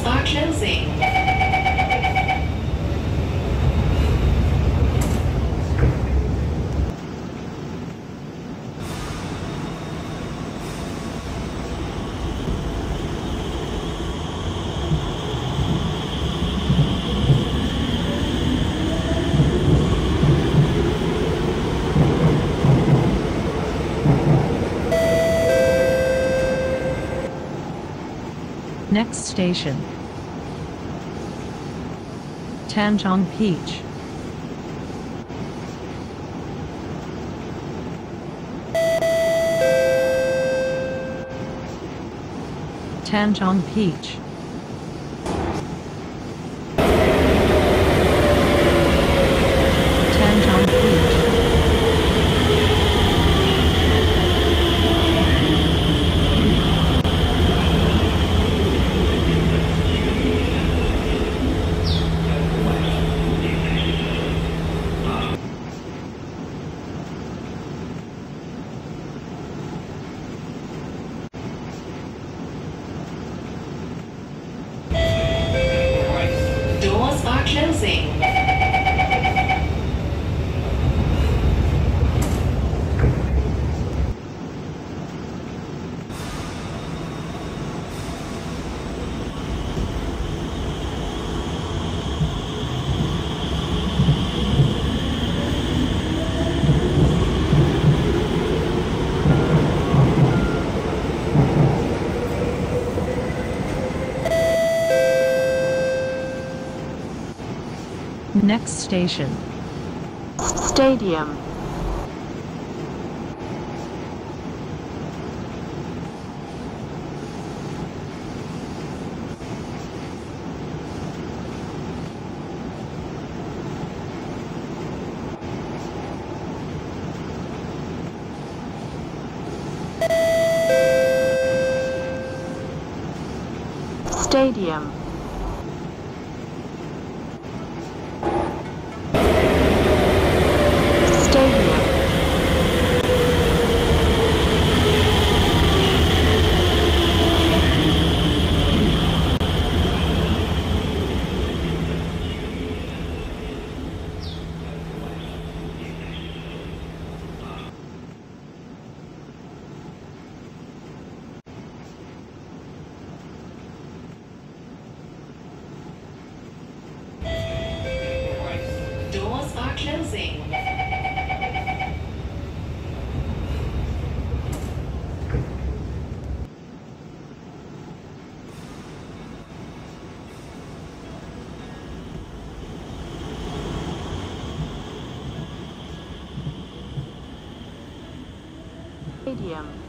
bus bar closing. Next station. Tanjong Peach. Tanjong Peach. Tanjong Peach. Doors are Next station. Stadium. Stadium. Are closing. Stadium.